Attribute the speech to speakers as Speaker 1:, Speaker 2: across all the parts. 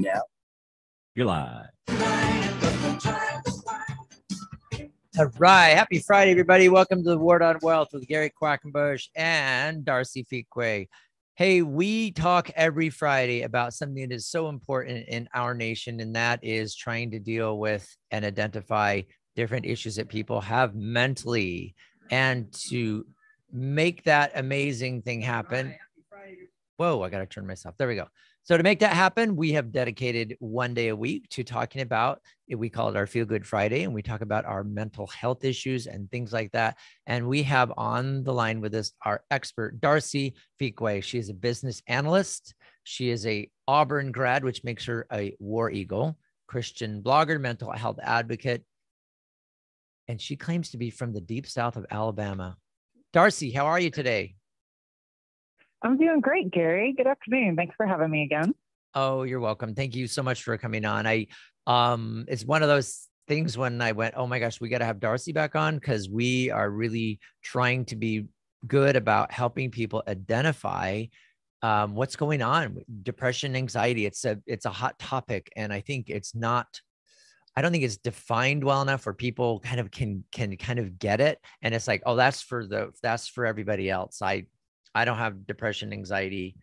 Speaker 1: now.
Speaker 2: You're live.
Speaker 3: All right. Happy Friday, everybody. Welcome to the Word on Wealth with Gary Quackenbush and Darcy Fuqua. Hey, we talk every Friday about something that is so important in our nation, and that is trying to deal with and identify different issues that people have mentally and to make that amazing thing happen. Whoa, I got to turn myself. There we go. So to make that happen, we have dedicated one day a week to talking about eh, we call it our Feel Good Friday, and we talk about our mental health issues and things like that. And we have on the line with us our expert, Darcy Fuqua. She is a business analyst. She is a Auburn grad, which makes her a war eagle, Christian blogger, mental health advocate, and she claims to be from the deep south of Alabama. Darcy, how are you today?
Speaker 4: I'm doing great, Gary. Good afternoon. Thanks for having me again.
Speaker 3: Oh, you're welcome. Thank you so much for coming on. I um it's one of those things when I went, "Oh my gosh, we got to have Darcy back on because we are really trying to be good about helping people identify um, what's going on depression anxiety it's a it's a hot topic and i think it's not i don't think it's defined well enough where people kind of can can kind of get it and it's like oh that's for the that's for everybody else i I don't have depression, anxiety.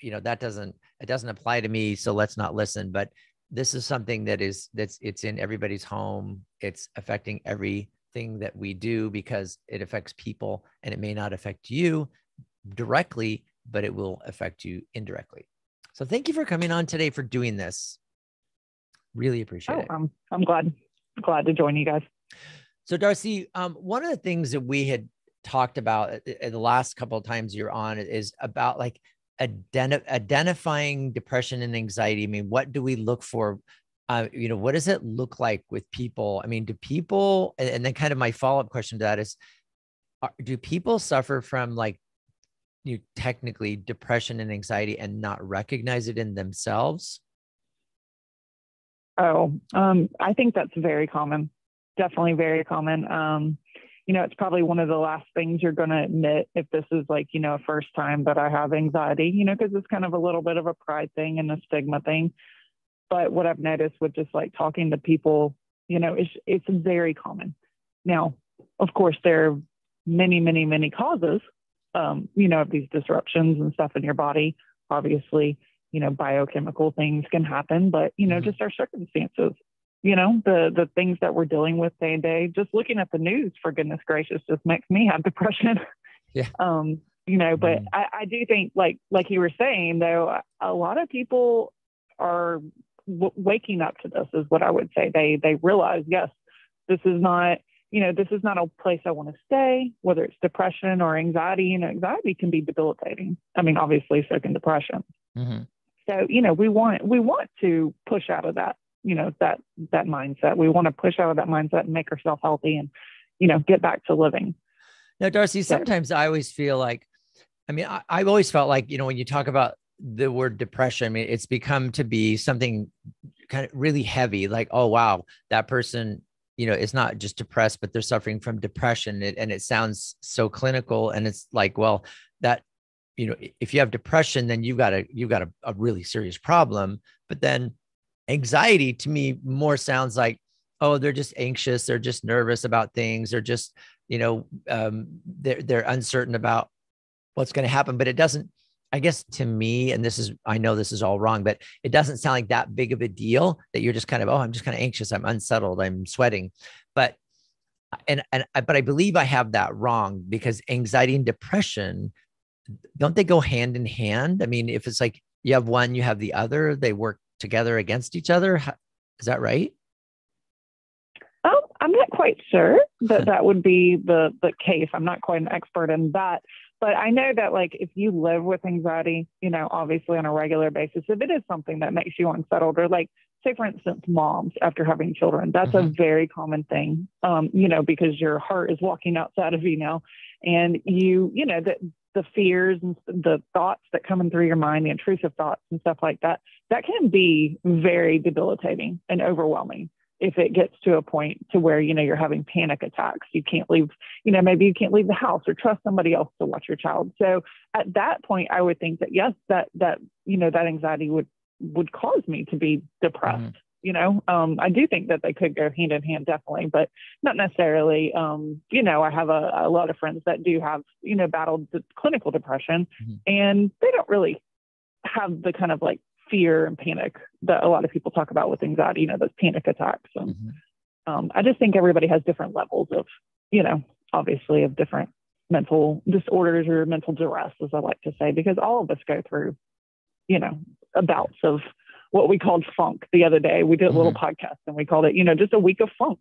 Speaker 3: You know, that doesn't it doesn't apply to me. So let's not listen. But this is something that is that's it's in everybody's home. It's affecting everything that we do because it affects people and it may not affect you directly, but it will affect you indirectly. So thank you for coming on today for doing this. Really appreciate
Speaker 4: oh,
Speaker 3: it.
Speaker 4: I'm, I'm glad glad to join you guys.
Speaker 3: So Darcy, um, one of the things that we had talked about the last couple of times you're on is about like identi- identifying depression and anxiety. I mean, what do we look for? Uh, you know, what does it look like with people? I mean, do people, and, then kind of my follow up question to that is, are, do people suffer from like, you technically depression and anxiety and not recognize it in themselves?
Speaker 4: Oh, um, I think that's very common. Definitely very common. Um, you know, it's probably one of the last things you're going to admit if this is like, you know, first time that I have anxiety, you know, because it's kind of a little bit of a pride thing and a stigma thing. But what I've noticed with just like talking to people, you know, it's, it's very common. Now, of course, there are many, many, many causes, um, you know, of these disruptions and stuff in your body. Obviously, you know, biochemical things can happen, but, you know, mm-hmm. just our circumstances you know the the things that we're dealing with day to day. Just looking at the news for goodness gracious just makes me have depression.
Speaker 3: Yeah.
Speaker 4: Um you know but mm. I, I do think like like you were saying though a lot of people are w- waking up to this is what i would say. They they realize yes this is not you know this is not a place i want to stay whether it's depression or anxiety. You know anxiety can be debilitating. I mean obviously so can depression. Mm-hmm. so you know we want we want to push out of that you know that that mindset. We want to push out of that mindset and make ourselves healthy and you know get back to living.
Speaker 3: Now darcy sometimes i always feel like i mean I, i've always felt like you know when you talk about the word depression i mean it's become to be something kind of really heavy like oh wow that person you know is not just depressed but they're suffering from depression. It, and it sounds so clinical and it's like well that you know if you have depression then you've got a you've got a, a really serious problem. But then anxiety to me more sounds like oh they're just anxious they're just nervous about things they're just you know um, they're they're uncertain about what's going to happen. But it doesn't i guess to me and this is i know this is all wrong but it doesn't sound like that big of a deal that you're just kind of oh i'm just kind of anxious i'm unsettled i'm sweating. But and and but i believe i have that wrong because anxiety and depression don't they go hand in hand? I mean if it's like you have one you have the other they work together against each other. Is that right?
Speaker 4: Oh, I'm not quite sure that that would be the the case. I'm not quite an expert in that, but I know that like if you live with anxiety, you know, obviously on a regular basis, if it is something that makes you unsettled, or like say for instance, moms after having children, that's mm-hmm. a very common thing. Um, you know, because your heart is walking outside of you now, and you, you know, that the fears and the thoughts that come in through your mind, the intrusive thoughts and stuff like that, that can be very debilitating and overwhelming if it gets to a point to where you know you're having panic attacks you can't leave you know maybe you can't leave the house or trust somebody else to watch your child so at that point i would think that yes that that you know that anxiety would would cause me to be depressed. Mm-hmm. You know, um, I do think that they could go hand in hand, definitely, but not necessarily. Um, you know, I have a, a, lot of friends that do have, you know, battled clinical depression, mm-hmm. and they don't really have the kind of like fear and panic that a lot of people talk about with anxiety. You know, those panic attacks. And mm-hmm. um, I just think everybody has different levels of, you know, obviously of different mental disorders or mental duress, as I like to say, because all of us go through, you know, bouts of what we called funk the other day. We did a little mm-hmm. podcast and we called it, you know, just a week of funk,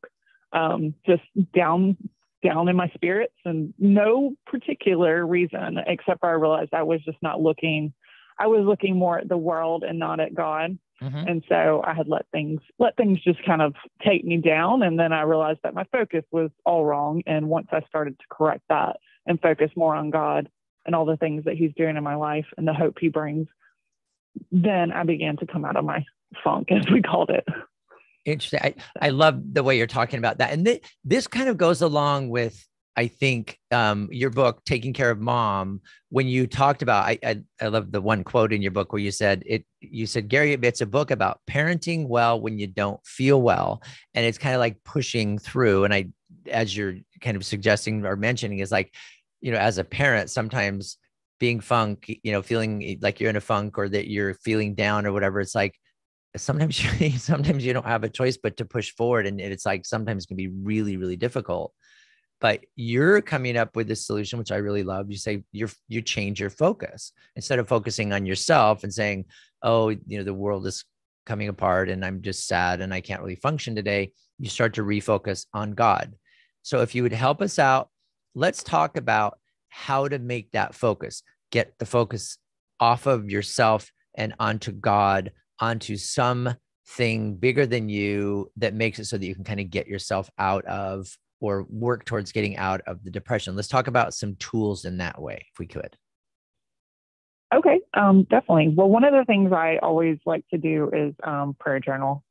Speaker 4: um, just down, down in my spirits and no particular reason except for I realized I was just not looking. I was looking more at the world and not at God. Mm-hmm. And so I had let things let things just kind of take me down. And then I realized that my focus was all wrong. And once I started to correct that and focus more on God and all the things that He's doing in my life and the hope He brings, then I began to come out of my funk, as we called it.
Speaker 3: Interesting. I, I love the way you're talking about that. And th- this kind of goes along with I think um, your book, Taking Care of Mom, when you talked about, I, I, I love the one quote in your book where you said it. You said, Gary, it's a book about parenting well when you don't feel well, and it's kind of like pushing through. And I, as you're kind of suggesting or mentioning, is like, you know, as a parent, sometimes being funk, you know, feeling like you're in a funk or that you're feeling down or whatever. It's like sometimes you sometimes you don't have a choice but to push forward, and it's like sometimes can be really really difficult but you're coming up with a solution which i really love. You say you you change your focus. Instead of focusing on yourself and saying oh you know the world is coming apart and i'm just sad and i can't really function today you start to refocus on god. So if you would help us out let's talk about how to make that focus. Get the focus off of yourself and onto god onto something bigger than you that makes it so that you can kind of get yourself out of or work towards getting out of the depression. Let's talk about some tools in that way, if we could.
Speaker 4: Okay, um, definitely. Well, one of the things I always like to do is um, prayer journal.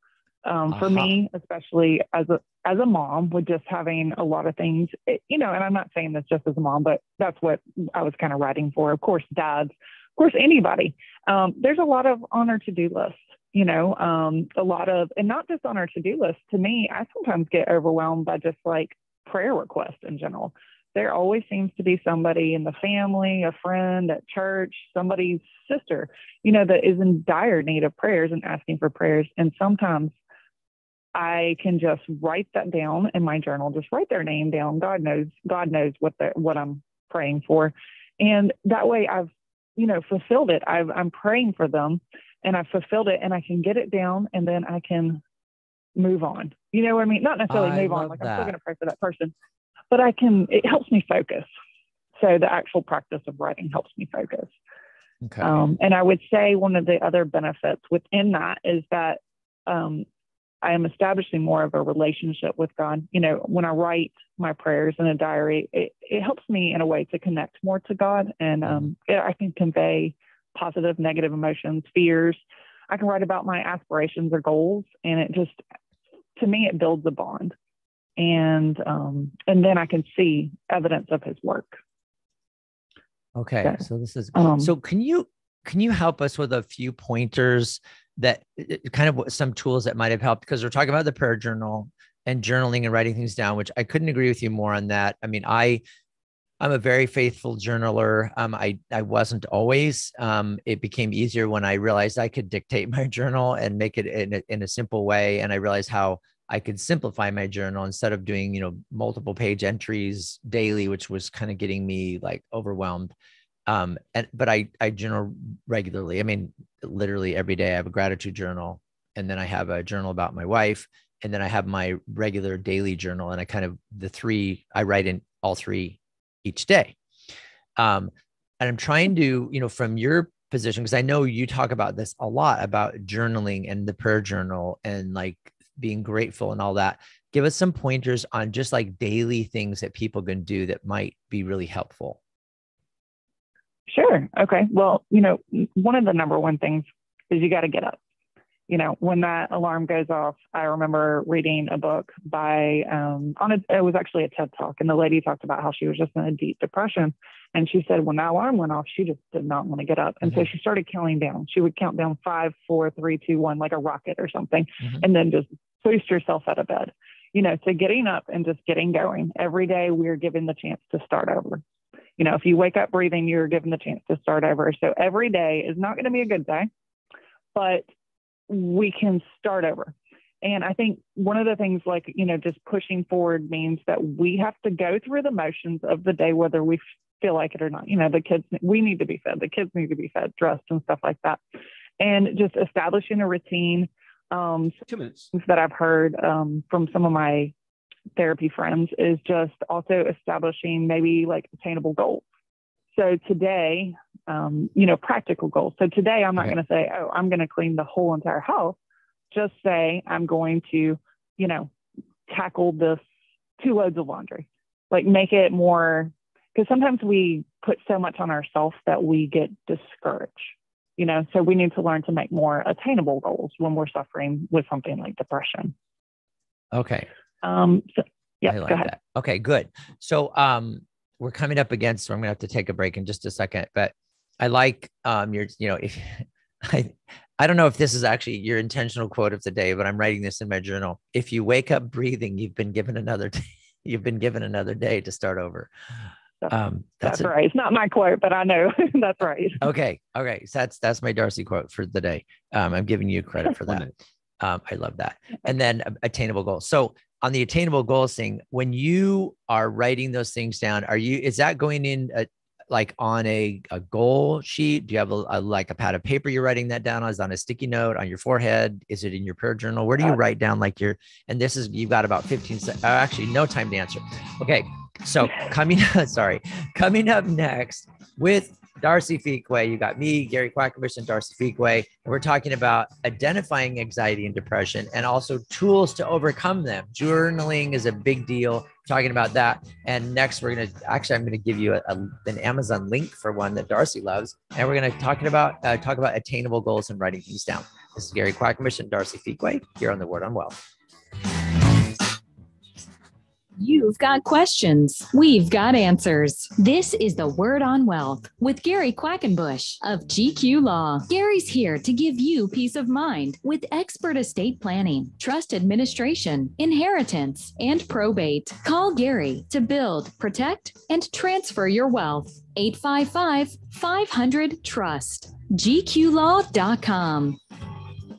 Speaker 4: Um, uh-huh. For me, especially as a as a mom, with just having a lot of things, it, you know, and I'm not saying this just as a mom, but that's what I was kind of writing for. Of course, dads, of course, anybody. Um, there's a lot of on our to do list you know, um, a lot of, and not just on our to do list. To me, I sometimes get overwhelmed by just like prayer requests in general. There always seems to be somebody in the family, a friend at church, somebody's sister, you know, that is in dire need of prayers and asking for prayers. And sometimes I can just write that down in my journal, just write their name down. God knows, God knows what the, what I'm praying for. And that way I've, you know, fulfilled it. I've, I'm praying for them and I've fulfilled it and I can get it down and then I can move on. You know what I mean? Not necessarily I move on, like that. I'm still going to pray for that person, but I can, it helps me focus. So the actual practice of writing helps me focus. Okay. Um, and I would say one of the other benefits within that is that um, I am establishing more of a relationship with God. You know, when I write my prayers in a diary, it, it helps me in a way to connect more to God and um, it, I can convey positive, negative emotions, fears. I can write about my aspirations or goals, and it just, to me, it builds a bond, and um, and then I can see evidence of His work.
Speaker 3: Okay, so, so this is um, so. Can you can you help us with a few pointers that kind of some tools that might have helped because we're talking about the prayer journal and journaling and writing things down, which I couldn't agree with you more on that. I mean, I I'm a very faithful journaler. Um, I I wasn't always. Um, it became easier when I realized I could dictate my journal and make it in a, in a simple way, and I realized how I could simplify my journal instead of doing you know multiple page entries daily, which was kind of getting me like overwhelmed. Um, and but I I journal regularly. I mean, literally every day. I have a gratitude journal, and then I have a journal about my wife, and then I have my regular daily journal, and I kind of the three I write in all three each day. Um, and I'm trying to, you know, from your position, because I know you talk about this a lot about journaling and the prayer journal and like being grateful and all that. Give us some pointers on just like daily things that people can do that might be really helpful.
Speaker 4: Sure. Okay. Well, you know, one of the number one things is you got to get up you know, when that alarm goes off, I remember reading a book by, um, on a, it was actually a TED talk, and the lady talked about how she was just in a deep depression. And she said when that alarm went off, she just did not want to get up. And mm-hmm. so she started counting down. She would count down five, four, three, two, one, like a rocket or something, mm-hmm. and then just boost yourself out of bed. You know, so getting up and just getting going. Every day we're given the chance to start over. You know, if you wake up breathing, you're given the chance to start over. So every day is not going to be a good day, but we can start over. And I think one of the things, like, you know, just pushing forward means that we have to go through the motions of the day, whether we feel like it or not. You know, the kids, we need to be fed, the kids need to be fed, dressed, and stuff like that. And just establishing a routine. Um,
Speaker 1: Two minutes.
Speaker 4: That I've heard um, from some of my therapy friends is just also establishing maybe like attainable goals. So today, um, you know, practical goals. So today, I'm not going to say, oh, I'm going to clean the whole entire house just say I'm going to, you know, tackle this two loads of laundry. Like make it more because sometimes we put so much on ourselves that we get discouraged. You know, so we need to learn to make more attainable goals when we're suffering with something like depression.
Speaker 3: Okay.
Speaker 4: Um so yeah,
Speaker 3: like
Speaker 4: go ahead.
Speaker 3: That. Okay, good. So um we're coming up against so I'm gonna have to take a break in just a second, but I like um your, you know, if I I don't know if this is actually your intentional quote of the day, but I'm writing this in my journal. If you wake up breathing, you've been given another day, you've been given another day to start over.
Speaker 4: Um, that's, that's a, right. It's not my quote, but I know that's right.
Speaker 3: Okay. Okay. So that's that's my Darcy quote for the day. Um, I'm giving you credit for that. Um, I love that. And then uh, attainable goals. So on the attainable goals thing, when you are writing those things down, are you is that going in uh, like on a, a goal sheet? Do you have a, a, like a pad of paper you're writing that down on? Is on a sticky note on your forehead? Is it in your prayer journal? Where do you uh, write down like your, and this is, you've got about 15 seconds, uh, actually no time to answer. Okay. So coming, sorry, coming up next with Darcy Fuqua. You got me, Gary Quackenbush, and Darcy Fuqua. And we're talking about identifying anxiety and depression and also tools to overcome them. Journaling is a big deal. Talking about that. And next, we're going to actually, I'm going to give you a, a, an Amazon link for one that Darcy loves. And we're going to talking about uh, talk about attainable goals and writing things down. This is Gary Quackenbush and Darcy Fuqua here on the Word on Wealth.
Speaker 2: You've got questions. We've got answers. This is the Word on Wealth with Gary Quackenbush of GQ Law. Gary's here to give you peace of mind with expert estate planning, trust administration, inheritance, and probate. Call Gary to build, protect, and transfer your wealth. 855 500 Trust. GQLaw.com.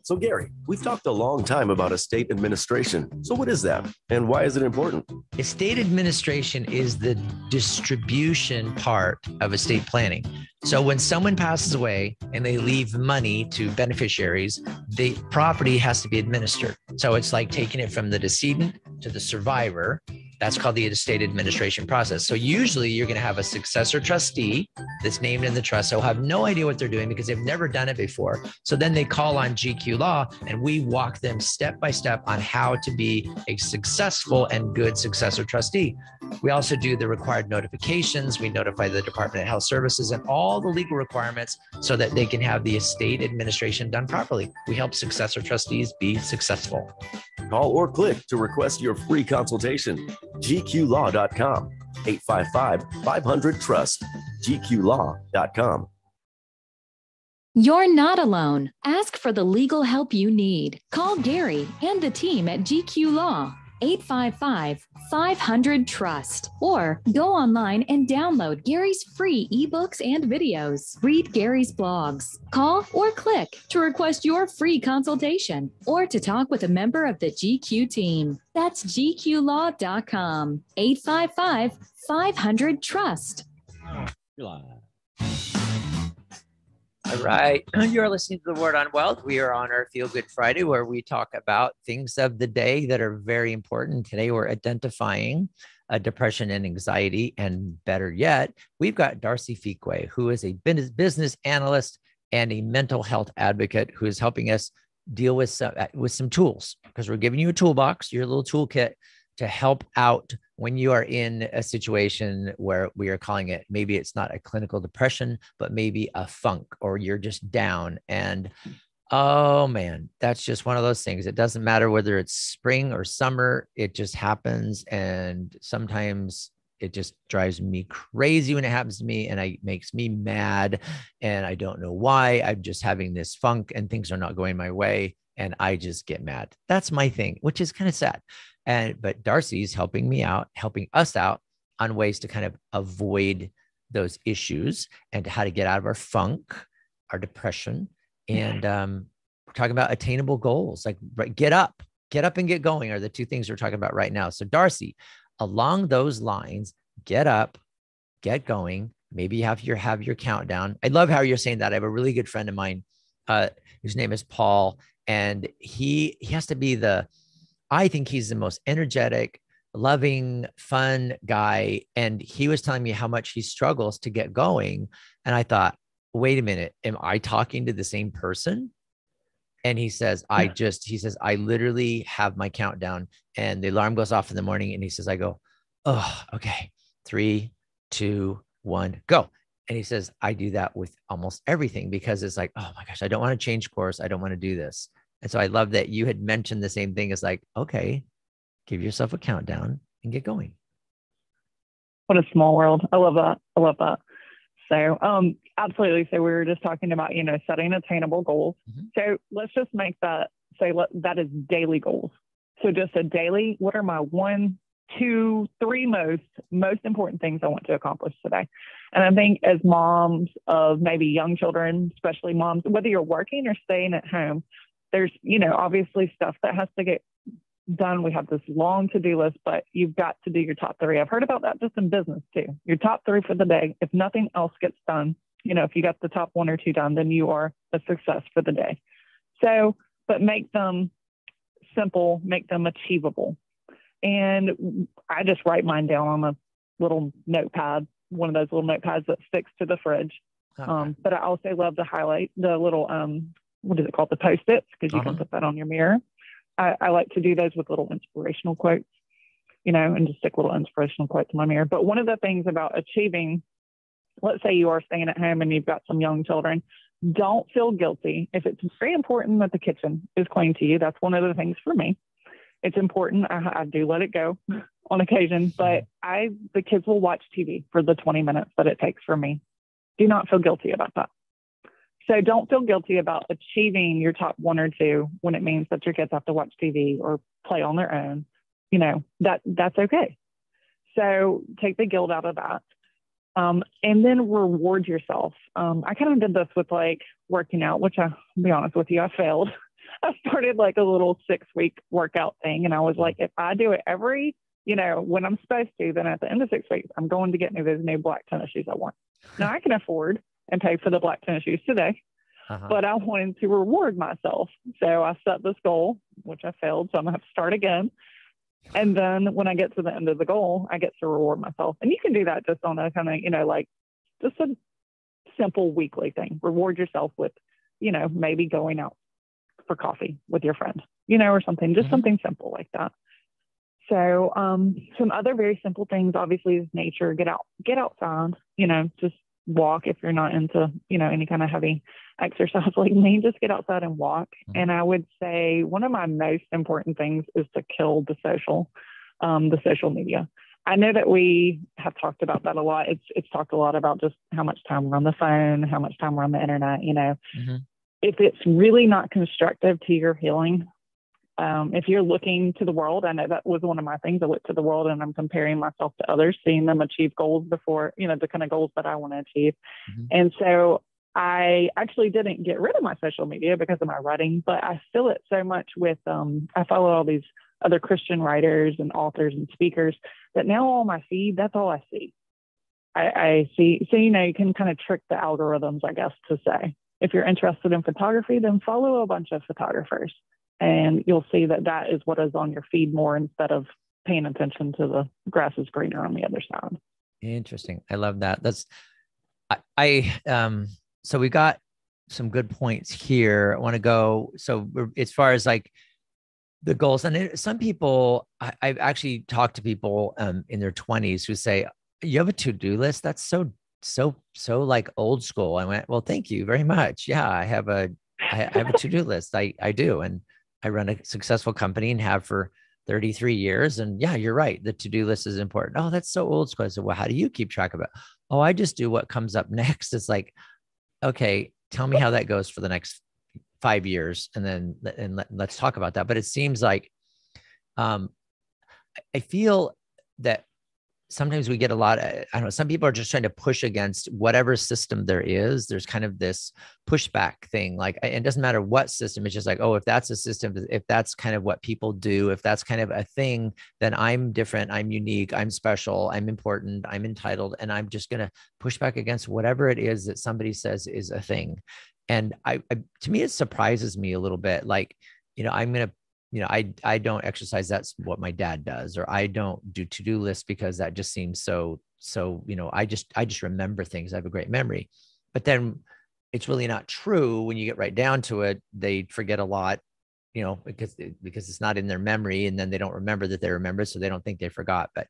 Speaker 1: So, Gary, we've talked a long time about estate administration. So, what is that and why is it important?
Speaker 3: Estate administration is the distribution part of estate planning. So, when someone passes away and they leave money to beneficiaries, the property has to be administered. So, it's like taking it from the decedent to the survivor that's called the estate administration process. So usually you're going to have a successor trustee that's named in the trust. So have no idea what they're doing because they've never done it before. So then they call on GQ Law and we walk them step by step on how to be a successful and good successor trustee. We also do the required notifications. We notify the Department of Health Services and all the legal requirements so that they can have the estate administration done properly. We help successor trustees be successful.
Speaker 1: Call or click to request your free consultation gqlaw.com, 855 500 Trust, gqlaw.com.
Speaker 2: You're not alone. Ask for the legal help you need. Call Gary and the team at GQ Law 855 500 Trust. Or go online and download Gary's free ebooks and videos. Read Gary's blogs. Call or click to request your free consultation or to talk with a member of the GQ team. That's gqlaw.com. 855 500 Trust. You're.
Speaker 3: All right. You're listening to the Word on Wealth. We are on our Feel Good Friday where we talk about things of the day that are very important. Today, we're identifying uh, depression and anxiety. And better yet, we've got Darcy Fuqua, who is a business analyst and a mental health advocate who is helping us deal with some, uh, with some tools because we're giving you a toolbox, your little toolkit to help out when you are in a situation where we are calling it maybe it's not a clinical depression but maybe a funk or you're just down and oh man that's just one of those things. It doesn't matter whether it's spring or summer it just happens. And sometimes it just drives me crazy when it happens to me and it makes me mad and i don't know why. I'm just having this funk and things are not going my way and i just get mad. That's my thing which is kind of sad and but darcy's helping me out helping us out on ways to kind of avoid those issues and how to get out of our funk our depression and um, we're talking about attainable goals like get up get up and get going are the two things we're talking about right now so darcy along those lines, get up, get going. Maybe you have your have your countdown. I love how you're saying that. I have a really good friend of mine, uh, whose name is Paul, and he he has to be the. I think he's the most energetic, loving, fun guy. And he was telling me how much he struggles to get going. And I thought, wait a minute, am I talking to the same person? And he says, I just, he says, I literally have my countdown and the alarm goes off in the morning. And he says, I go, oh, okay, three, two, one, go. And he says, I do that with almost everything because it's like, oh my gosh, I don't want to change course. I don't want to do this. And so I love that you had mentioned the same thing as like, okay, give yourself a countdown and get going.
Speaker 4: What a small world. I love that. I love that. So, um, absolutely. So, we were just talking about, you know, setting attainable goals. Mm-hmm. So, let's just make that say let, that is daily goals. So, just a daily, what are my one, two, three most most important things I want to accomplish today? And I think as moms of maybe young children, especially moms, whether you're working or staying at home, there's, you know, obviously stuff that has to get done. We have this long to do list, but you've got to do your top three. I've heard about that just in business too. Your top three for the day. If nothing else gets done, you know, if you got the top one or two done, then you are a success for the day. So, but make them simple, make them achievable. And I just write mine down on a little notepad, one of those little notepads that sticks to the fridge. Okay. Um, but I also love to highlight the little, um, what is it called? The post-its, because you uh-huh. can put that on your mirror. I, I like to do those with little inspirational quotes, you know, and just stick little inspirational quotes in my mirror. But one of the things about achieving, let's say you are staying at home and you've got some young children, don't feel guilty. If it's very important that the kitchen is clean to you, that's one of the things for me. It's important. I, I do let it go on occasion, but I the kids will watch TV for the 20 minutes that it takes for me. Do not feel guilty about that. So don't feel guilty about achieving your top one or two when it means that your kids have to watch TV or play on their own. You know, that that's okay. So take the guilt out of that. Um, and then reward yourself. Um, I kind of did this with like working out, which I, will be honest with you, I failed. I started like a little six week workout thing. And I was like, if I do it every, you know, when I'm supposed to, then at the end of six weeks, I'm going to get me those new black tennis shoes I want. Now I can afford and pay for the black tennis shoes today. Uh-huh. But I wanted to reward myself. So I set this goal, which I failed. So I'm going to have to start again. And then when I get to the end of the goal, I get to reward myself. And you can do that just on a kind of, you know, like just a simple weekly thing. Reward yourself with, you know, maybe going out for coffee with your friend, you know, or something, just mm-hmm. something simple like that. So, um, some other very simple things, obviously, is nature. Get out, get outside. You know, just walk if you're not into you know any kind of heavy exercise like me just get outside and walk mm-hmm. and i would say one of my most important things is to kill the social um, the social media i know that we have talked about that a lot it's it's talked a lot about just how much time we're on the phone how much time we're on the internet you know mm-hmm. if it's really not constructive to your healing um, if you're looking to the world, I know that was one of my things. I look to the world and I'm comparing myself to others, seeing them achieve goals before, you know, the kind of goals that I want to achieve. Mm-hmm. And so I actually didn't get rid of my social media because of my writing, but I fill it so much with, um, I follow all these other Christian writers and authors and speakers that now all my feed, that's all I see. I, I see, so, you know, you can kind of trick the algorithms, I guess, to say. If you're interested in photography, then follow a bunch of photographers and you'll see that that is what is on your feed more instead of paying attention to the grass is greener on the other side.
Speaker 3: Interesting. I love that. That's I, I um so we got some good points here. I want to go so as far as like the goals and it, some people I, have actually talked to people um, in their 20s who say you have a to-do list that's so so so like old school i went well thank you very much yeah i have a i have a to-do list i i do and I run a successful company and have for 33 years. And yeah, you're right. The to do list is important. Oh, that's so old school. I said, well, how do you keep track of it? Oh, I just do what comes up next. It's like, okay, tell me how that goes for the next five years. And then and let, let's talk about that. But it seems like um, I feel that sometimes we get a lot of, i don't know some people are just trying to push against whatever system there is there's kind of this pushback thing like it doesn't matter what system it's just like oh if that's a system if that's kind of what people do if that's kind of a thing then i'm different i'm unique i'm special i'm important i'm entitled and i'm just going to push back against whatever it is that somebody says is a thing. And I, I to me it surprises me a little bit like you know i'm going to you know, I I don't exercise. That's what my dad does, or I don't do to do lists because that just seems so so. You know, I just I just remember things. I have a great memory, but then it's really not true when you get right down to it. They forget a lot, you know, because because it's not in their memory, and then they don't remember that they remember, so they don't think they forgot. But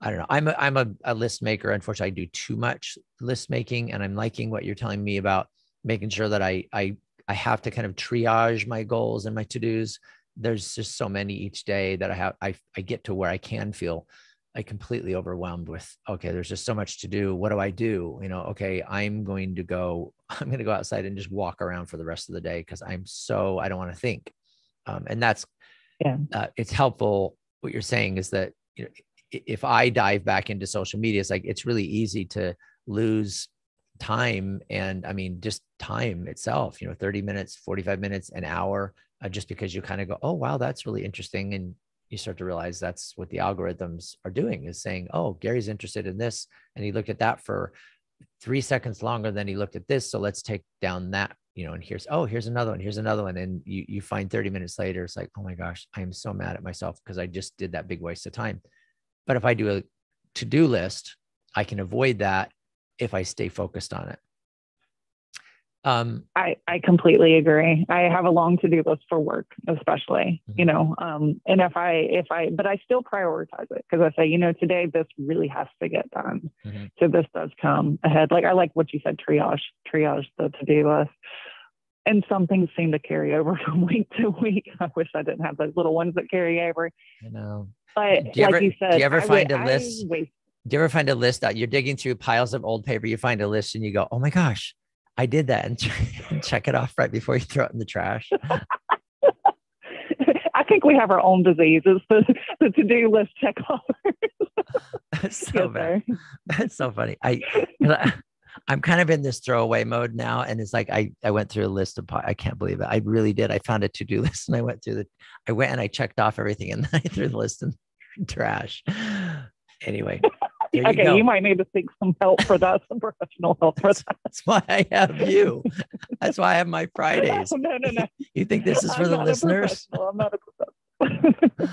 Speaker 3: I don't know. I'm a, I'm a, a list maker. Unfortunately, I do too much list making, and I'm liking what you're telling me about making sure that I I I have to kind of triage my goals and my to dos there's just so many each day that I have I, I get to where I can feel I completely overwhelmed with okay there's just so much to do. What do I do? You know okay I'm going to go I'm going to go outside and just walk around for the rest of the day because I'm so I don't want to think. Um, and that's yeah. uh, it's helpful. What you're saying is that you know if I dive back into social media it's like it's really easy to lose time and I mean just time itself you know 30 minutes 45 minutes an hour uh, just because you kind of go, oh, wow, that's really interesting. And you start to realize that's what the algorithms are doing is saying, oh, Gary's interested in this. And he looked at that for three seconds longer than he looked at this. So let's take down that, you know, and here's, oh, here's another one. Here's another one. And you, you find 30 minutes later, it's like, oh my gosh, I am so mad at myself because I just did that big waste of time. But if I do a to do list, I can avoid that if I stay focused on it.
Speaker 4: Um, I, I completely agree. I have a long to do list for work, especially, mm-hmm. you know, um, and if I, if I, but I still prioritize it because I say, you know, today this really has to get done. Mm-hmm. So this does come ahead. Like I like what you said, triage, triage the to do list. And some things seem to carry over from week to week. I wish I didn't have those little ones that carry over.
Speaker 3: I know.
Speaker 4: But you
Speaker 3: like
Speaker 4: ever, you said,
Speaker 3: do you ever find a list? do you ever find a list that you're digging through piles of old paper? You find a list and you go, oh my gosh, I did that and, check it off right before you throw it in the trash.
Speaker 4: I think we have our own diseases, the, the to-do list check off.
Speaker 3: That's so bad. That's so funny. I, I, I'm kind of in this throwaway mode now. And it's like, I, I went through a list of, I can't believe it. I really did. I found a to-do list and I went through the, I went and I checked off everything and then I threw the list in trash. Anyway,
Speaker 4: you okay, go. you might need to seek some help for that, some professional help for that.
Speaker 3: That's why I have you. That's why I have my Fridays.
Speaker 4: No, no, no.
Speaker 3: You think this is for I'm the listeners?
Speaker 4: I'm not a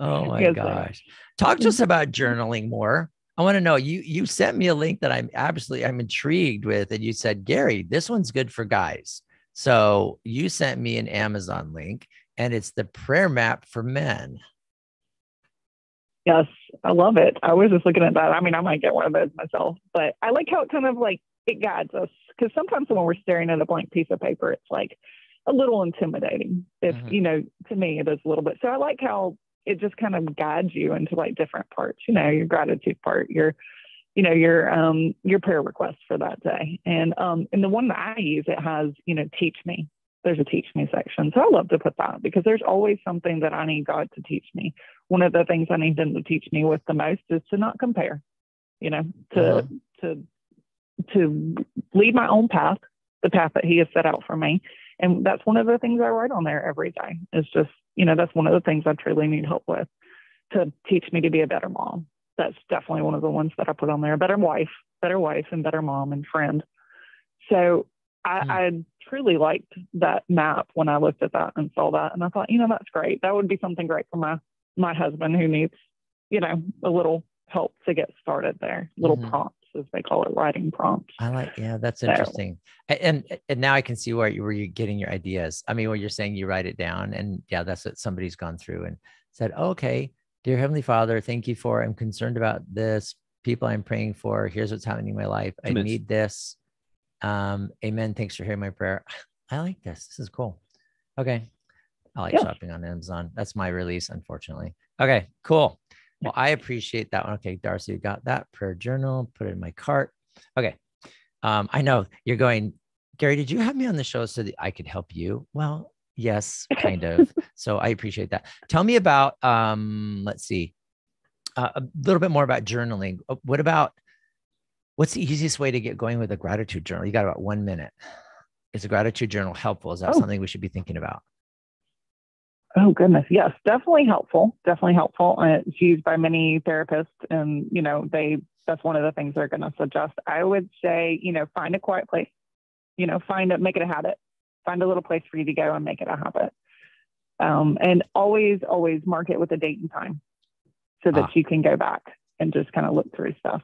Speaker 3: oh my yes, gosh. Talk to us about journaling more. I want to know you you sent me a link that I'm absolutely I'm intrigued with and you said Gary this one's good for guys. So you sent me an Amazon link and it's the prayer map for men.
Speaker 4: Yes, I love it. I was just looking at that. I mean, I might get one of those myself, but I like how it kind of like it guides us because sometimes when we're staring at a blank piece of paper, it's like a little intimidating. If mm-hmm. you know, to me, it is a little bit. So I like how it just kind of guides you into like different parts. You know, your gratitude part, your you know your um your prayer request for that day and um and the one that i use it has you know teach me there's a teach me section. So I love to put that because there's always something that I need God to teach me. One of the things I need Him to teach me with the most is to not compare, you know, to uh-huh. to to lead my own path, the path that He has set out for me. And that's one of the things I write on there every day. It's just, you know, that's one of the things I truly need help with to teach me to be a better mom. That's definitely one of the ones that I put on there. A better wife, better wife, and better mom and friend. So I, mm. I truly liked that map when I looked at that and saw that, and I thought, you know, that's great. That would be something great for my my husband who needs, you know, a little help to get started there. Little mm-hmm. prompts, as they call it, writing prompts.
Speaker 3: I like, yeah, that's interesting. So, and and now I can see where you where you're getting your ideas. I mean, what you're saying, you write it down, and yeah, that's what somebody's gone through and said, okay, dear Heavenly Father, thank you for. I'm concerned about this. People I'm praying for. Here's what's happening in my life. I need this um, amen. Thanks for hearing my prayer. I like this. This is cool. Okay. I like
Speaker 4: Yeah.
Speaker 3: shopping on Amazon. That's my release, unfortunately. Okay, cool. Well, I appreciate that one. Okay, Darcy, you got that prayer journal. Put it in my cart. Okay. Um, I know you're going, Gary. Did you have me on the show so that I could help you? Well, yes, kind of. so I appreciate that. Tell me about. Um, let's see, uh, a little bit more about journaling. Uh, What about what's the easiest way to get going with a gratitude journal? You got about one minute. Is a gratitude journal helpful? Is that
Speaker 4: Oh.
Speaker 3: something we should be thinking about?
Speaker 4: Oh goodness, yes, definitely helpful. Definitely helpful. And it's used by many therapists, and you know they that's one of the things they're going to suggest. I would say, you know, find a quiet place. You know, find it, make it a habit. Find a little place for you to go and make it a habit. Um, and always, always mark it with a date and time, so that
Speaker 3: Ah.
Speaker 4: you can go back and just kind of look through stuff.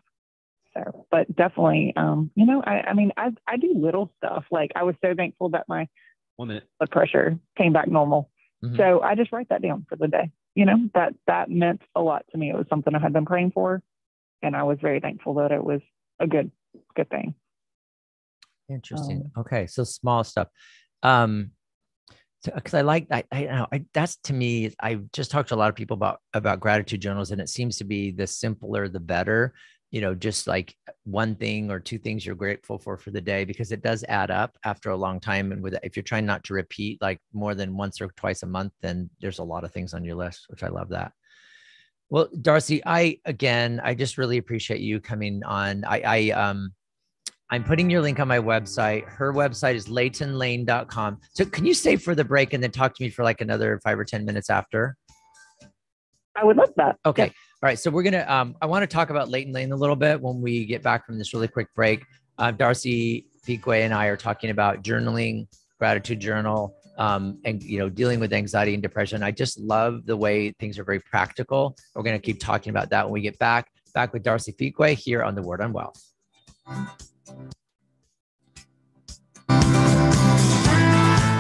Speaker 4: So, but definitely, um, you know, I, I mean, I I do little stuff. Like I was so thankful that my
Speaker 5: One minute.
Speaker 4: blood pressure came back normal.
Speaker 3: Mhm.
Speaker 4: So I just write that down for the day. You know, that that meant a lot to me. It was something I had been praying for. And I was very thankful that it was a good, good thing.
Speaker 3: Interesting. okay, so small stuff. Um, because I like I, I know I, that's to me. I've just talked to a lot of people about about gratitude journals, and it seems to be the simpler the better. You know, just like one thing or two things you're grateful for for the day, because it does add up after a long time. And with if you're trying not to repeat like more than once or twice a month, then there's a lot of things on your list, which I love that. Well, Darcy, I again, I just really appreciate you coming on. I, I um, I'm putting your link on my website. Her website is leightonlane.com. So can you stay for the break and then talk to me for like another five or 10 minutes after?
Speaker 4: I would love that.
Speaker 3: Okay. All right. So we're going to, um, I want to talk about Leighton Lane a little bit when we get back from this really quick break. Uh, Darcy Fuqua and I are talking about journaling, gratitude journal, um, and, you know, dealing with anxiety and depression. I just love the way things are very practical. We're going to keep talking about that when we get back, back with Darcy Fuqua here on the Word on Wealth.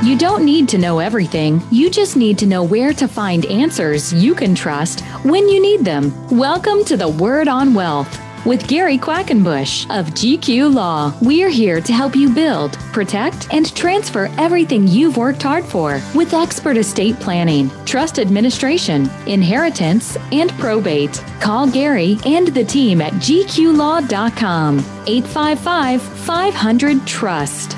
Speaker 2: You don't need to know everything. You just need to know where to find answers you can trust when you need them. Welcome to the Word on Wealth with Gary Quackenbush of GQ Law. We're here to help you build, protect, and transfer everything you've worked hard for with expert estate planning, trust administration, inheritance, and probate. Call Gary and the team at gqlaw.com 855 500 Trust.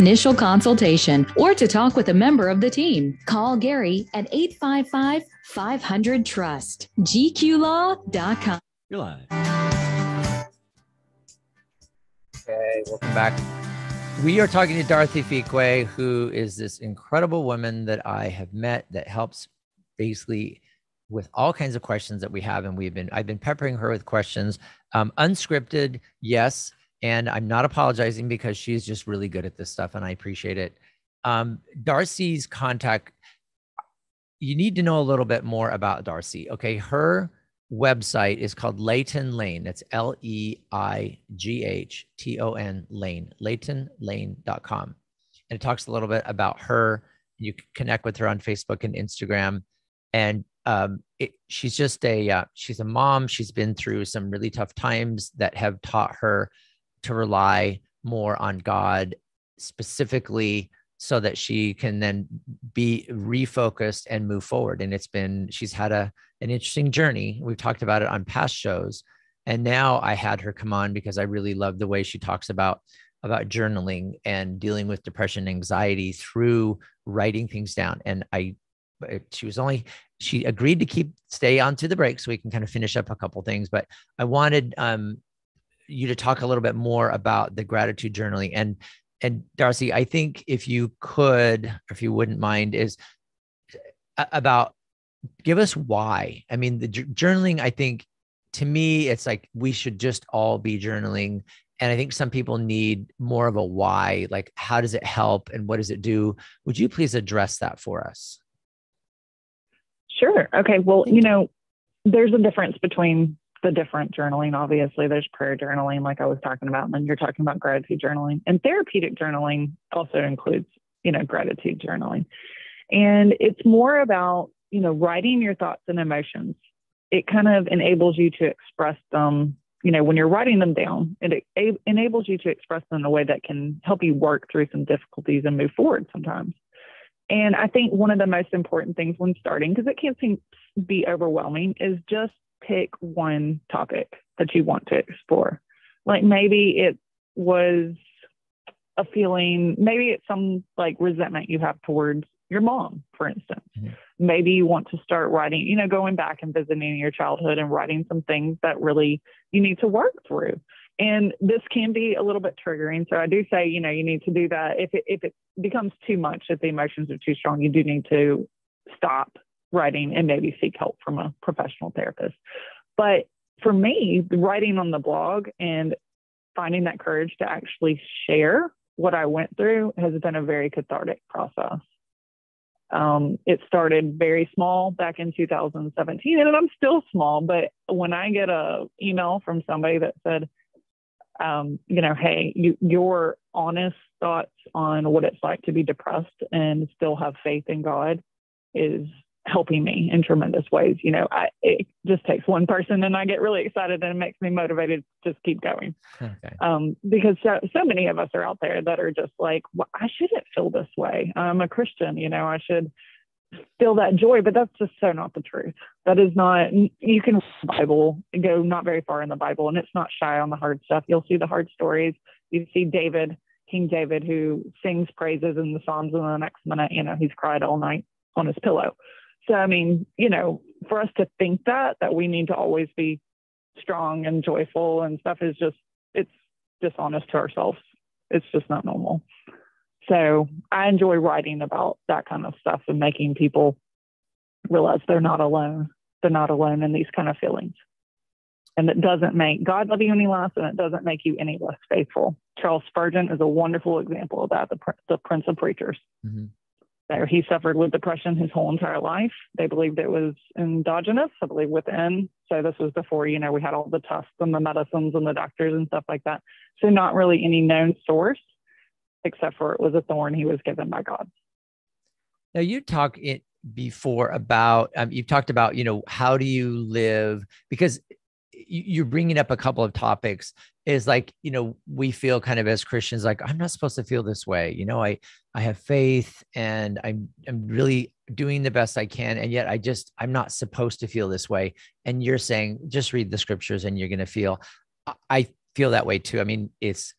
Speaker 2: Initial consultation or to talk with a member of the team. Call Gary at 855 500 Trust. GQLaw.com.
Speaker 5: You're live.
Speaker 3: Okay, welcome back. We are talking to Dorothy Fuqua, who is this incredible woman that I have met that helps basically with all kinds of questions that we have. And we've been, I've been peppering her with questions, um, unscripted, yes. And I'm not apologizing because she's just really good at this stuff and I appreciate it. Um, Darcy's contact, you need to know a little bit more about Darcy. Okay. Her website is called Leighton Lane. That's L E I G H T O N Lane, leightonlane.com. And it talks a little bit about her. You can connect with her on Facebook and Instagram. And um, it, she's just a uh, she's a mom. She's been through some really tough times that have taught her to rely more on God, specifically so that she can then be refocused and move forward. And it's been she's had a an interesting journey. We've talked about it on past shows. And now I had her come on because I really love the way she talks about about journaling and dealing with depression anxiety through writing things down and i she was only she agreed to keep stay on to the break so we can kind of finish up a couple things but i wanted um you to talk a little bit more about the gratitude journaling. And and darcie i think if you could if you wouldn't mind is about give us why. I mean the journaling i think to me it's like we should just all be journaling. And i think some people need more of a why like how does it help and what does it do? Would you please address that for us?
Speaker 4: Sure. Okay. Well, you. know, there's a difference between the different journaling. Obviously, there's prayer journaling, like I was talking about, and then you're talking about gratitude journaling. And therapeutic journaling also includes, you know, gratitude journaling. And it's more about, you know, writing your thoughts and emotions. It kind of enables you to express them, you know, when you're writing them down, it, enables you to express them in a way that can help you work through some difficulties and move forward sometimes. And I think one of the most important things when starting, because it can seem be overwhelming, is just pick one topic that you want to explore. Like maybe it was a feeling, maybe it's some like resentment you have towards your mom, for instance. Mm-hmm. Maybe you want to start writing, you know, going back and visiting your childhood and writing some things that really you need to work through. And this can be a little bit triggering. So I do say, you know, you need to do that. If it, if it becomes too much, if the emotions are too strong, you do need to stop writing and maybe seek help from a professional therapist. But for me, writing on the blog and finding that courage to actually share what I went through has been a very cathartic process. Um, it started very small back in 2017, and I'm still small. But when I get a email from somebody that said, um, you know, hey, you, your honest thoughts on what it's like to be depressed and still have faith in God is helping me in tremendous ways. You know, I, it just takes one person and I get really excited and it makes me motivated to just keep going. Okay. Um, because so, so many of us are out there that are just like, well, I shouldn't feel this way. I'm a Christian, you know, I should feel that joy, but that's just so not the truth. That is not, you can Bible, go not very far in the Bible, and it's not shy on the hard stuff. You'll see the hard stories. You see David, King David, who sings praises in the Psalms, and the next minute, you know, he's cried all night on his pillow. So, I mean, you know, for us to think that, that we need to always be strong and joyful and stuff is just, it's dishonest to ourselves. It's just not normal. So I enjoy writing about that kind of stuff and making people realize they're not alone. They're not alone in these kind of feelings. And it doesn't make God love you any less, and it doesn't make you any less faithful. Charles Spurgeon is a wonderful example of that, the, the Prince of Preachers. Mm-hmm. There, he suffered with depression his whole entire life. They believed it was endogenous, I believe within. So this was before, you know, we had all the tests and the medicines and the doctors and stuff like that. So not really any known source except for it was a thorn he was given by God.
Speaker 3: Now you talk it before about um, you've talked about you know how do you live because you're bringing up a couple of topics is like you know we feel kind of as christians like i'm not supposed to feel this way. You know i i have faith and i'm i'm really doing the best i can and yet i just i'm not supposed to feel this way. And you're saying just read the scriptures and you're going to feel i feel that way too. I mean it's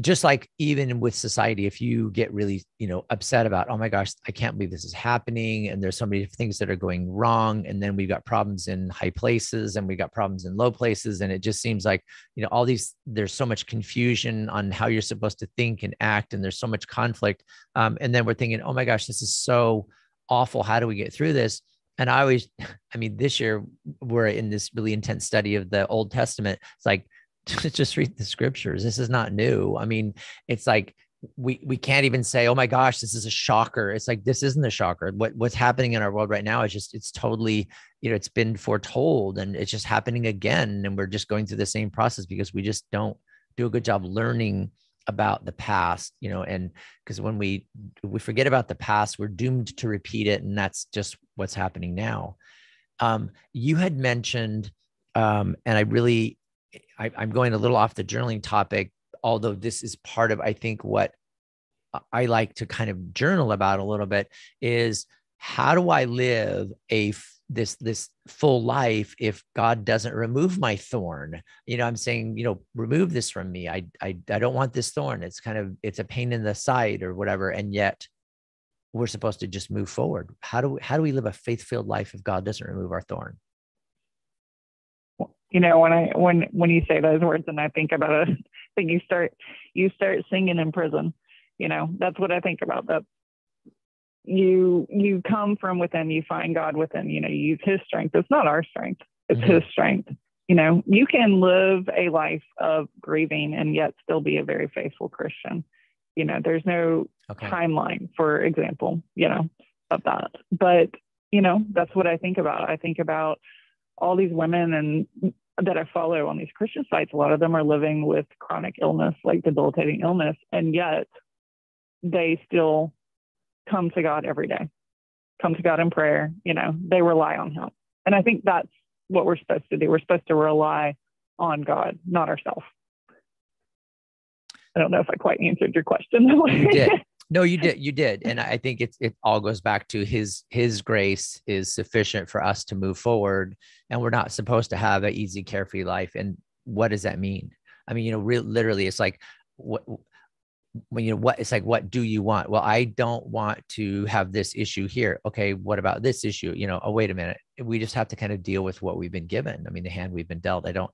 Speaker 3: just like even with society if you get really you know upset about oh my gosh i can't believe this is happening and there's so many things that are going wrong and then we've got problems in high places and we've got problems in low places and it just seems like you know all these there's so much confusion on how you're supposed to think and act and there's so much conflict um, and then we're thinking oh my gosh this is so awful. How do we get through this? And i always i mean this year we're in this really intense study of the old testament. It's like just read the scriptures. This is not new. I mean, it's like we we can't even say, "Oh my gosh, this is a shocker." It's like this isn't a shocker. What what's happening in our world right now is just it's totally, you know, it's been foretold and it's just happening again and we're just going through the same process because we just don't do a good job learning about the past, you know, and because when we we forget about the past, we're doomed to repeat it and that's just what's happening now. Um, you had mentioned um, and I really I, I'm going a little off the journaling topic, although this is part of, I think, what I like to kind of journal about a little bit is how do I live a this this full life if god doesn't remove my thorn? You know i'm saying you know remove this from me. I i, I don't want this thorn. It's kind of it's a pain in the side or whatever and yet we're supposed to just move forward. How do we how do we live a faith-filled life if god doesn't remove our thorn
Speaker 4: you know when i when when you say those words and i think about it i think you start you start singing in prison. You know that's what i think about that you you come from within you find god within you know you use his strength. It's not our strength it's mm-hmm. his strength. You know you can live a life of grieving and yet still be a very faithful christian. You know there's no okay. timeline for example you know of that. But you know that's what i think about. I think about all these women and that i follow on these christian sites a lot of them are living with chronic illness like debilitating illness and yet they still come to God every day, come to God in prayer. You know, they rely on Him. And I think that's what we're supposed to do. We're supposed to rely on God, not ourselves. I don't know if I quite answered your question.
Speaker 3: you did. No, you did. You did. And I think it's it all goes back to his his grace is sufficient for us to move forward. And we're not supposed to have an easy, carefree life. And what does that mean? I mean, you know, real literally, it's like what when you know what it's like what do you want well i don't want to have this issue here okay what about this issue you know oh wait a minute we just have to kind of deal with what we've been given i mean the hand we've been dealt i don't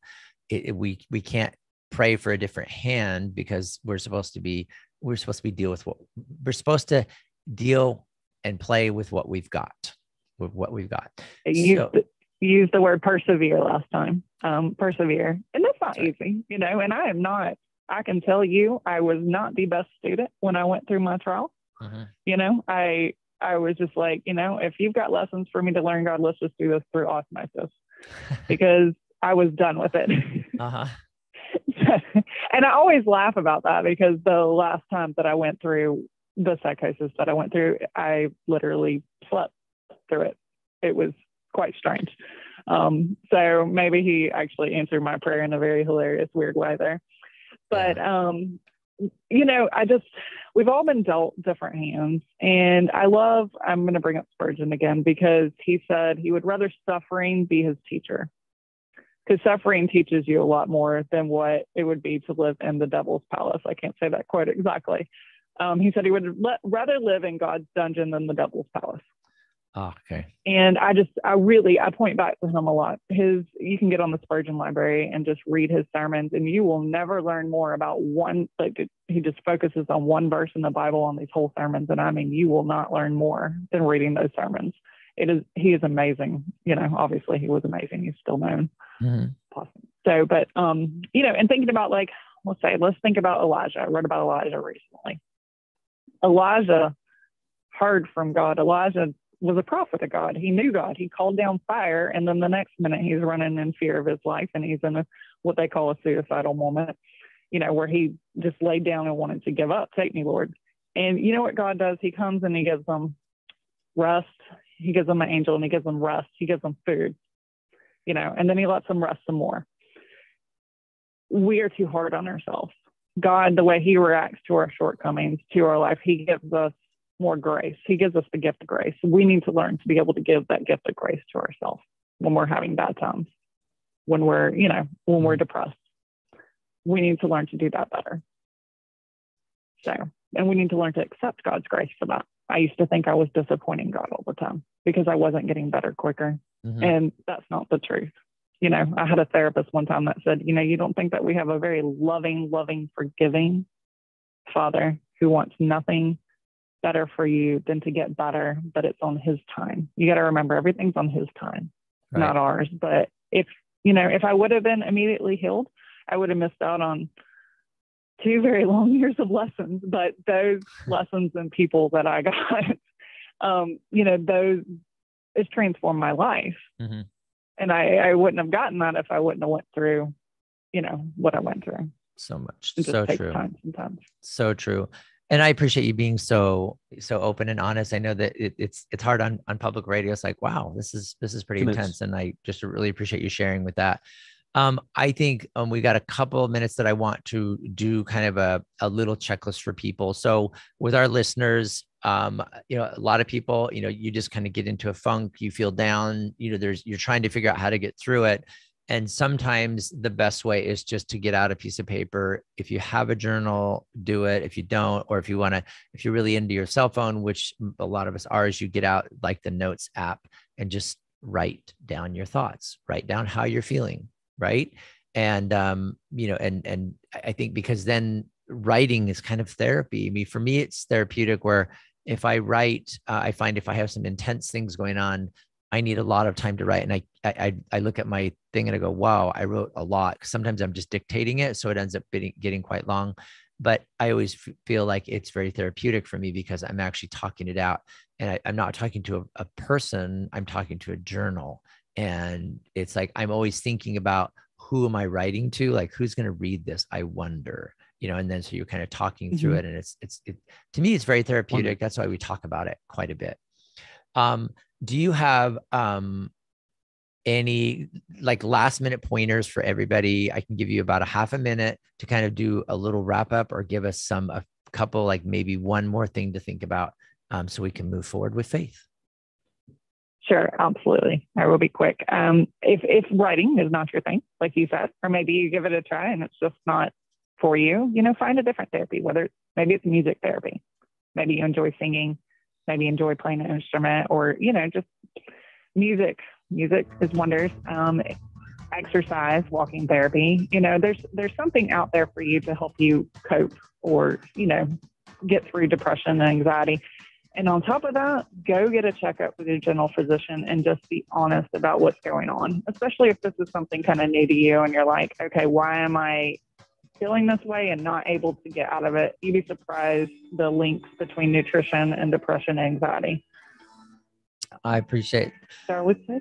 Speaker 3: it, it, we we can't pray for a different hand because we're supposed to be we're supposed to be deal with what we're supposed to deal and play with what we've got with what we've got
Speaker 4: you so, used the word persevere last time um persevere and that's not easy you know and i am not I can tell you I was not the best student when I went through my trial. Uh-huh. You know, I I was just like, you know, if you've got lessons for me to learn, God, let's just do this through osmosis because I was done with it. uh-huh. and I always laugh about that because the last time that I went through the psychosis that I went through, I literally slept through it. It was quite strange. Um, so maybe he actually answered my prayer in a very hilarious, weird way there. But um, you know, I just we've all been dealt different hands, and I love. I'm going to bring up Spurgeon again because he said he would rather suffering be his teacher, because suffering teaches you a lot more than what it would be to live in the devil's palace. I can't say that quite exactly. Um, he said he would let, rather live in God's dungeon than the devil's palace.
Speaker 3: Oh, okay.
Speaker 4: And I just, I really, I point back to him a lot. His, you can get on the Spurgeon Library and just read his sermons, and you will never learn more about one. Like he just focuses on one verse in the Bible on these whole sermons, and I mean, you will not learn more than reading those sermons. It is, he is amazing. You know, obviously he was amazing. He's still known. Mm-hmm. So, but um, you know, and thinking about like, let's say, let's think about Elijah. I read about Elijah recently. Elijah heard from God. Elijah was a prophet of God. He knew God. He called down fire, and then the next minute he's running in fear of his life, and he's in a, what they call a suicidal moment, you know, where he just laid down and wanted to give up. Take me, Lord. And you know what God does? He comes and he gives them rest. He gives them an angel, and he gives them rest. He gives them food, you know, and then he lets them rest some more. We are too hard on ourselves. God, the way he reacts to our shortcomings, to our life, he gives us more grace. He gives us the gift of grace. We need to learn to be able to give that gift of grace to ourselves when we're having bad times, when we're, you know, when we're mm-hmm. depressed. We need to learn to do that better. So, and we need to learn to accept God's grace for that. I used to think I was disappointing God all the time because I wasn't getting better quicker. Mm-hmm. And that's not the truth. You know, I had a therapist one time that said, you know, you don't think that we have a very loving, loving, forgiving father who wants nothing better for you than to get better, but it's on his time. You got to remember everything's on his time, right. not ours. But if, you know, if I would have been immediately healed, I would have missed out on two very long years of lessons. But those lessons and people that I got, um, you know, those, it's transformed my life. Mm-hmm. And I, I wouldn't have gotten that if I wouldn't have went through, you know, what I went through.
Speaker 3: So much. So true. So true and I appreciate you being so so open and honest. I know that it, it's it's hard on on public radio. It's like, wow, this is this is pretty intense, and I just really appreciate you sharing with that. Um, I think um, we got a couple of minutes that I want to do kind of a, a little checklist for people. So with our listeners, um, you know, a lot of people, you know, you just kind of get into a funk, you feel down, you know, there's, you're trying to figure out how to get through it. And sometimes the best way is just to get out a piece of paper. If you have a journal, do it. If you don't, or if you want to, if you're really into your cell phone, which a lot of us are, is you get out like the notes app and just write down your thoughts, write down how you're feeling. Right. And, um, you know, and, and I think because then writing is kind of therapy. I mean, for me, it's therapeutic where if I write, uh, I find if I have some intense things going on, I need a lot of time to write. And I, I, I look at my thing and I go, wow, I wrote a lot. Sometimes I'm just dictating it. So it ends up getting, getting quite long. But I always f- feel like it's very therapeutic for me because I'm actually talking it out. And I, am not talking to a, a person, I'm talking to a journal. And it's like I'm always thinking about who am I writing to? Like, who's going to read this? I wonder you know, and then so you're kind of talking through mm-hmm. it, and it's it's it, to me it's very therapeutic. Wonderful. That's why we talk about it quite a bit. Um, do you have um, any like last minute pointers for everybody? I can give you about a half a minute to kind of do a little wrap up, or give us some a couple like maybe one more thing to think about, um, so we can move forward with faith.
Speaker 4: Sure, absolutely. I will be quick. Um, if if writing is not your thing, like you said, or maybe you give it a try and it's just not for you, you know, find a different therapy, whether maybe it's music therapy, maybe you enjoy singing, maybe you enjoy playing an instrument, or, you know, just music. Music is wonders. Um, exercise, walking therapy, you know, there's there's something out there for you to help you cope or, you know, get through depression and anxiety. And on top of that, go get a checkup with your general physician and just be honest about what's going on, especially if this is something kind of new to you and you're like, okay, why am I feeling this way and not able to get out of it, you'd be surprised the links between nutrition and depression and anxiety.
Speaker 3: I appreciate
Speaker 4: so I would say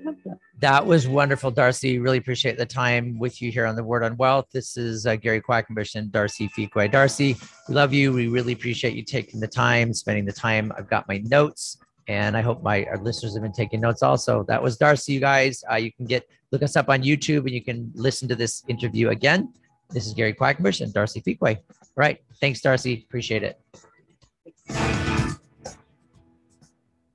Speaker 4: that.
Speaker 3: was wonderful, Darcie. Really appreciate the time with you here on the Word on Wealth. This is uh, Gary Quackenbush and Darcie Fuqua. Darcie, we love you. We really appreciate you taking the time, spending the time. I've got my notes, and I hope my our listeners have been taking notes also. That was Darcie, you guys. Uh, you can get look us up on YouTube, and you can listen to this interview again. This is Gary Quackenbush and Darcie Fuqua. All right. Thanks, Darcie. Appreciate it.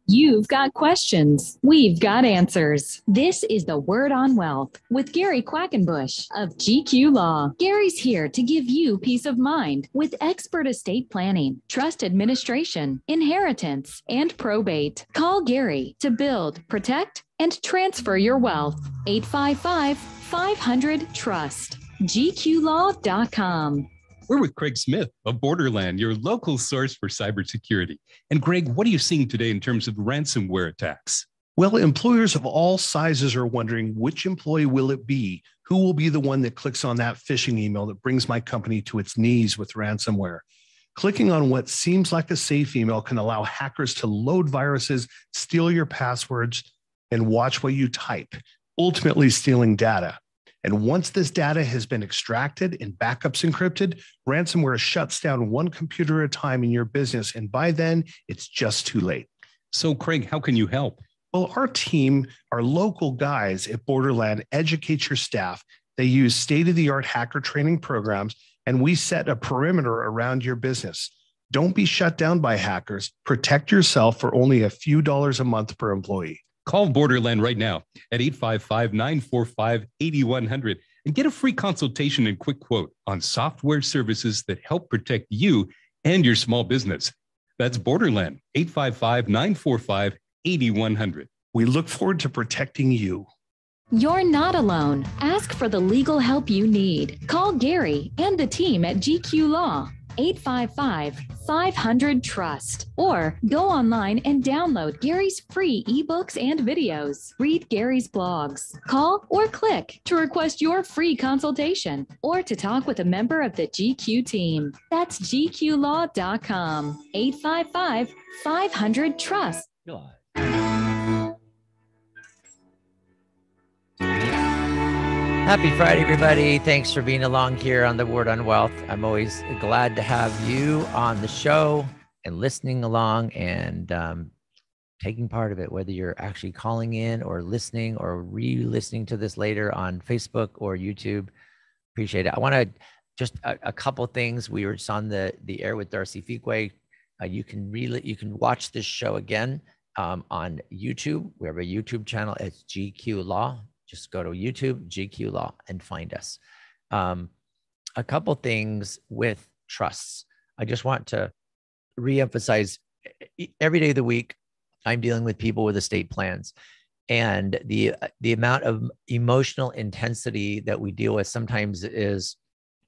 Speaker 2: You've got questions. We've got answers. This is the Word on Wealth with Gary Quackenbush of GQ Law. Gary's here to give you peace of mind with expert estate planning, trust administration, inheritance, and probate. Call Gary to build, protect, and transfer your wealth. 855 500 Trust gqlaw.com.
Speaker 5: We're with Craig Smith of Borderland, your local source for cybersecurity. And Greg, what are you seeing today in terms of ransomware attacks?
Speaker 6: Well, employers of all sizes are wondering which employee will it be? Who will be the one that clicks on that phishing email that brings my company to its knees with ransomware? Clicking on what seems like a safe email can allow hackers to load viruses, steal your passwords, and watch what you type, ultimately stealing data. And once this data has been extracted and backups encrypted, ransomware shuts down one computer at a time in your business. And by then, it's just too late.
Speaker 5: So, Craig, how can you help?
Speaker 6: Well, our team, our local guys at Borderland, educate your staff. They use state of the art hacker training programs, and we set a perimeter around your business. Don't be shut down by hackers. Protect yourself for only a few dollars a month per employee.
Speaker 5: Call Borderland right now at 855 945 8100 and get a free consultation and quick quote on software services that help protect you and your small business. That's Borderland 855 945 8100.
Speaker 6: We look forward to protecting you.
Speaker 2: You're not alone. Ask for the legal help you need. Call Gary and the team at GQ Law 855 500 Trust. Or go online and download Gary's free ebooks and videos. Read Gary's blogs. Call or click to request your free consultation or to talk with a member of the GQ team. That's gqlaw.com. 855 500 Trust.
Speaker 3: Happy Friday, everybody. Thanks for being along here on the Word on Wealth. I'm always glad to have you on the show and listening along and um, taking part of it, whether you're actually calling in or listening or re listening to this later on Facebook or YouTube. Appreciate it. I want to just a, a couple things. We were just on the, the air with Darcie Fuqua. Uh, Uh, you can really you can watch this show again um, on YouTube. We have a YouTube channel. It's GQ Law. Just go to YouTube, GQ Law, and find us. Um, a couple things with trusts. I just want to reemphasize every day of the week, I'm dealing with people with estate plans. And the the amount of emotional intensity that we deal with sometimes is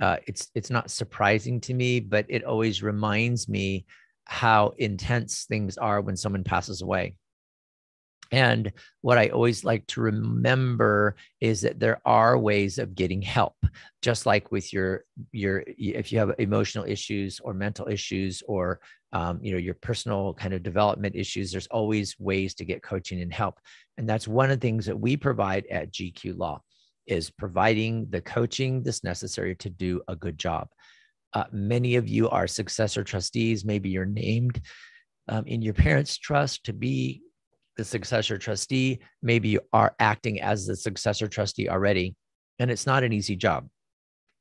Speaker 3: uh, it's it's not surprising to me, but it always reminds me how intense things are when someone passes away. And what I always like to remember is that there are ways of getting help, just like with your your if you have emotional issues or mental issues or um, you know your personal kind of development issues. There's always ways to get coaching and help, and that's one of the things that we provide at GQ Law is providing the coaching that's necessary to do a good job. Uh, many of you are successor trustees. Maybe you're named um, in your parents' trust to be the successor trustee. Maybe you are acting as the successor trustee already, and it's not an easy job.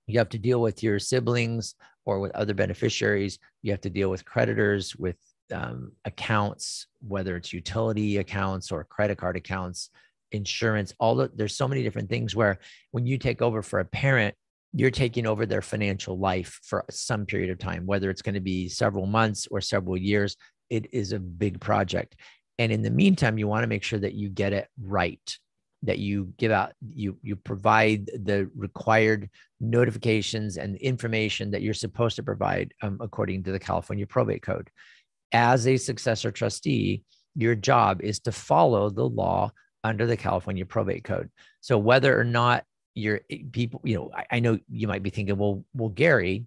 Speaker 3: You have to deal with your siblings or with other beneficiaries. You have to deal with creditors, with um, accounts, whether it's utility accounts or credit card accounts, insurance. All the, there's so many different things where when you take over for a parent, you're taking over their financial life for some period of time, whether it's going to be several months or several years. It is a big project. And in the meantime, you want to make sure that you get it right, that you give out, you you provide the required notifications and information that you're supposed to provide um, according to the California Probate Code. As a successor trustee, your job is to follow the law under the California Probate Code. So whether or not your eh, people, you know, I, I know you might be thinking, well, well, Gary,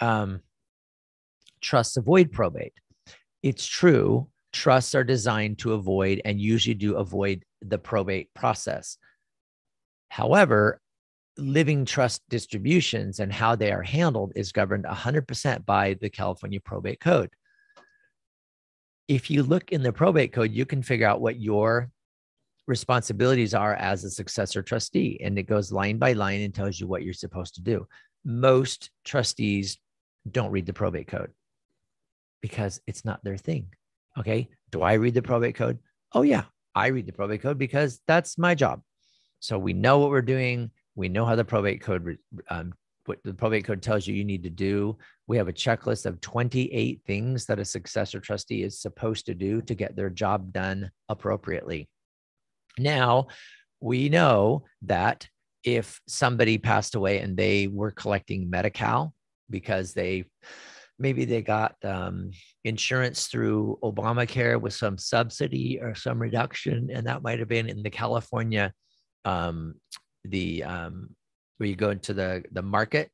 Speaker 3: um, trusts avoid probate. It's true trusts are designed to avoid and usually do avoid the probate process. However, living trust distributions and how they are handled is governed 100% by the California Probate Code. If you look in the probate code, you can figure out what your responsibilities are as a successor trustee, and it goes line by line and tells you what you're supposed to do. Most trustees don't read the probate code because it's not their thing. Okay. Do I read the probate code? Oh, yeah. I read the probate code because that's my job. So we know what we're doing. We know how the probate code, um, what the probate code tells you you need to do. We have a checklist of 28 things that a successor trustee is supposed to do to get their job done appropriately. Now, we know that if somebody passed away and they were collecting Medi Cal because they maybe they got um, insurance through Obamacare with some subsidy or some reduction, and that might have been in the California, um, the um, where you go into the the market,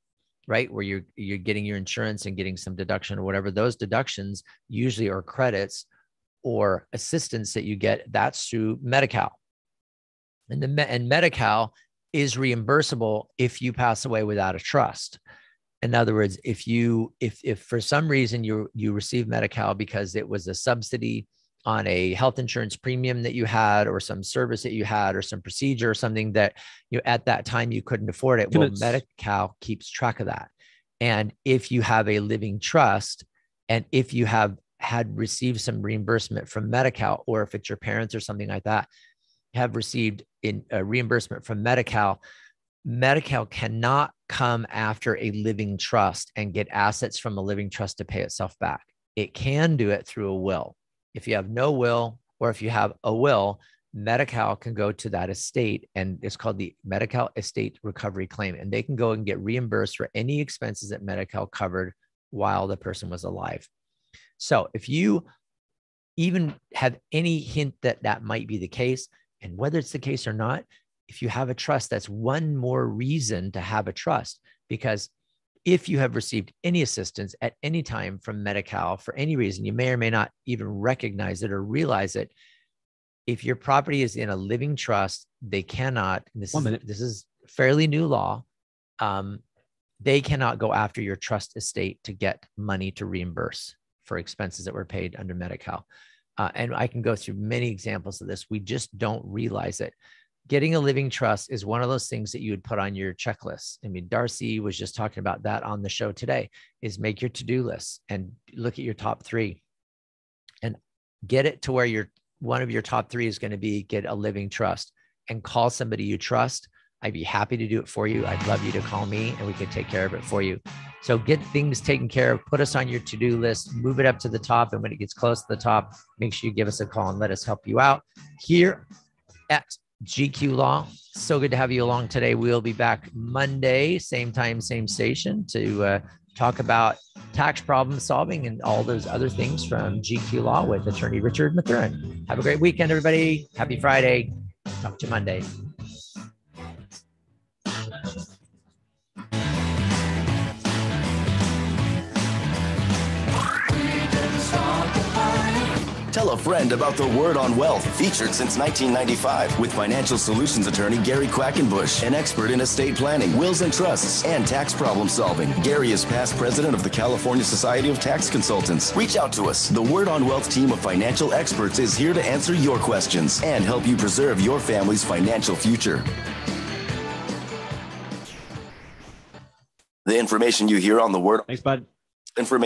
Speaker 3: right, where you're you're getting your insurance and getting some deduction or whatever. Those deductions usually are credits or assistance that you get. That's through Medi-Cal, and the and Medi-Cal is reimbursable if you pass away without a trust in other words if you if if for some reason you you receive Medi-Cal because it was a subsidy on a health insurance premium that you had or some service that you had or some procedure or something that you know, at that time you couldn't afford it well Medi-Cal keeps track of that. And if you have a living trust and if you have had received some reimbursement from Medi-Cal or if it's your parents or something like that have received in a reimbursement from Medi-Cal Medi-Cal cannot come after a living trust and get assets from a living trust to pay itself back. It can do it through a will. If you have no will, or if you have a will, Medi-Cal can go to that estate and it's called the Medi-Cal Estate Recovery Claim. And they can go and get reimbursed for any expenses that Medi-Cal covered while the person was alive. So if you even have any hint that that might be the case, and whether it's the case or not, if you have a trust, that's one more reason to have a trust because if you have received any assistance at any time from Medi-Cal for any reason, you may or may not even recognize it or realize it. If your property is in a living trust, they cannot. This One is, minute. This is fairly new law. Um, they cannot go after your trust estate to get money to reimburse for expenses that were paid under Medi-Cal. Uh, and I can go through many examples of this. We just don't realize it getting a living trust is one of those things that you would put on your checklist. I mean, Darcie was just talking about that on the show today is make your to-do list and look at your top three and get it to where your one of your top three is going to be get a living trust and call somebody you trust. I'd be happy to do it for you. I'd love you to call me and we could take care of it for you. So get things taken care of, put us on your to-do list, move it up to the top. And when it gets close to the top, make sure you give us a call and let us help you out here at GQ Law. So good to have you along today. We'll be back Monday, same time, same station to uh, talk about tax problem solving and all those other things from GQ Law with attorney Richard Mathurin. Have a great weekend, everybody. Happy Friday. Talk to you Monday.
Speaker 1: Tell a friend about the Word on Wealth, featured since 1995, with financial solutions attorney Gary Quackenbush, an expert in estate planning, wills and trusts, and tax problem solving. Gary is past president of the California Society of Tax Consultants. Reach out to us. The Word on Wealth team of financial experts is here to answer your questions and help you preserve your family's financial future. The information you hear on the Word
Speaker 7: Thanks, bud.
Speaker 1: information